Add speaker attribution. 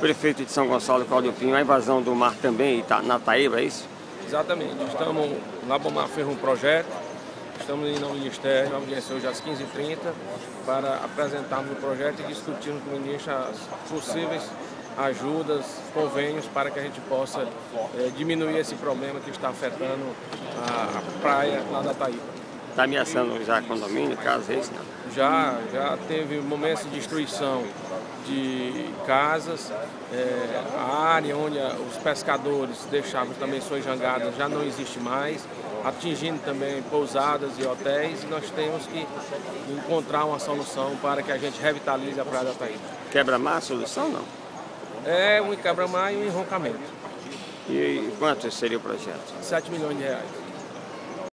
Speaker 1: prefeito de São Gonçalo, Claudio Pinho, a invasão do mar também na Taíba, é isso?
Speaker 2: Exatamente. Estamos, lá Bomar fez um projeto, estamos indo ao Ministério, audiência hoje às 15h30, para apresentarmos o projeto e discutirmos com o ministro as possíveis ajudas, convênios para que a gente possa é, diminuir esse problema que está afetando a praia lá da Taíba.
Speaker 1: Está ameaçando já condomínio, casa, esse não?
Speaker 2: Já, já teve momentos de destruição de casas, é, a área onde os pescadores deixavam também suas jangadas já não existe mais, atingindo também pousadas e hotéis, e nós temos que encontrar uma solução para que a gente revitalize a Praia da Taíba.
Speaker 1: Quebra-mar a solução não?
Speaker 2: É um quebra-mar e um enroncamento.
Speaker 1: E quanto seria o projeto?
Speaker 2: 7 milhões de reais.